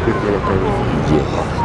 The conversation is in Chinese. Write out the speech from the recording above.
piękne latają.